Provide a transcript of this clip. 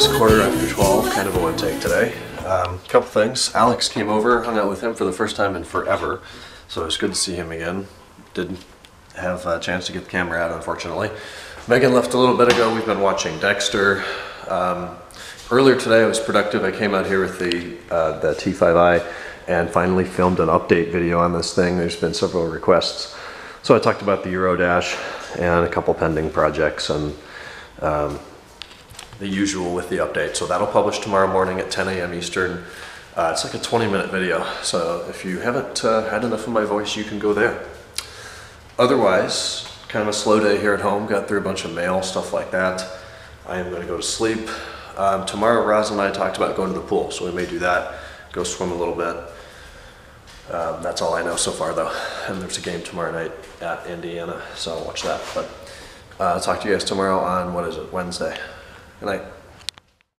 quarter after 12, kind of a one take today. Um, couple things. Alex came over, hung out with him for the first time in forever, so it was good to see him again. Didn't have a chance to get the camera out, unfortunately. Megan left a little bit ago. We've been watching Dexter. Um, earlier today, I was productive. I came out here with the, uh, the T5i and finally filmed an update video on this thing. There's been several requests. So I talked about the Eurodash and a couple pending projects and um, the usual with the update. So that'll publish tomorrow morning at 10 a.m. Eastern. Uh, it's like a 20 minute video. So if you haven't uh, had enough of my voice, you can go there. Otherwise, kind of a slow day here at home. Got through a bunch of mail, stuff like that. I am going to go to sleep. Um, tomorrow, Roz and I talked about going to the pool, so we may do that. Go swim a little bit. Um, that's all I know so far, though. And there's a game tomorrow night at Indiana, so I'll watch that. But uh, I'll talk to you guys tomorrow on what is it, Wednesday. Good night.